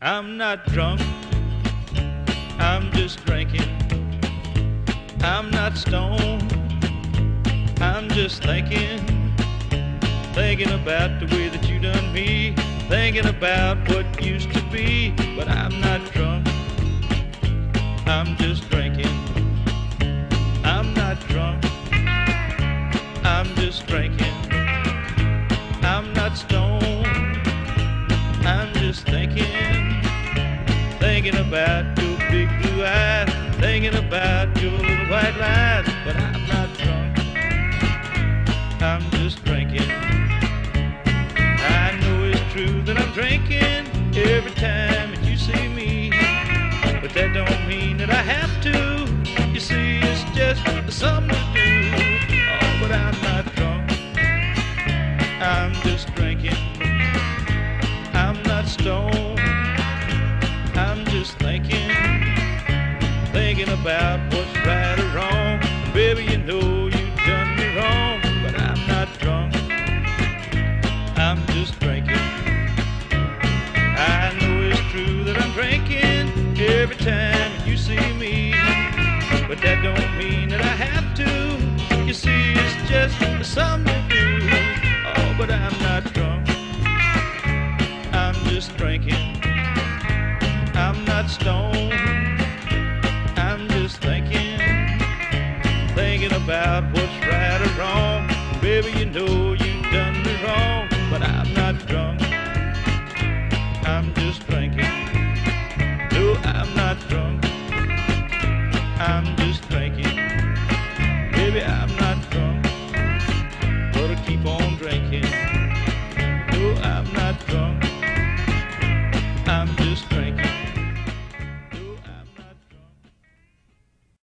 I'm not drunk, I'm just drinking. I'm not stoned, I'm just thinking. Thinking about the way that you done me. Thinking about what used to be. But I'm not drunk, I'm just drinking. I'm not drunk, I'm just drinking. I'm not stoned, I'm just thinking. Thinking about your big blue eyes, thinking about your little white lies. But I'm not drunk, I'm just drinking. I know it's true that I'm drinking every time that you see me. But that don't mean that I have to. You see, it's just something to do. Oh, but I'm not drunk. I'm just drinking. I'm not stoned. About what's right or wrong. Baby, you know you've done me wrong, but I'm not drunk. I'm just drinking. I know it's true that I'm drinking every time you see me, but that don't mean that I have to. You see, it's just something to do. Oh, but I'm not drunk. I'm just drinking. I'm not stoned. Thinking, thinking about what's right or wrong. Baby, you know you've done me wrong, but I'm not drunk. I'm just drinking. No, I'm not drunk. I'm just drinking. Baby, I'm not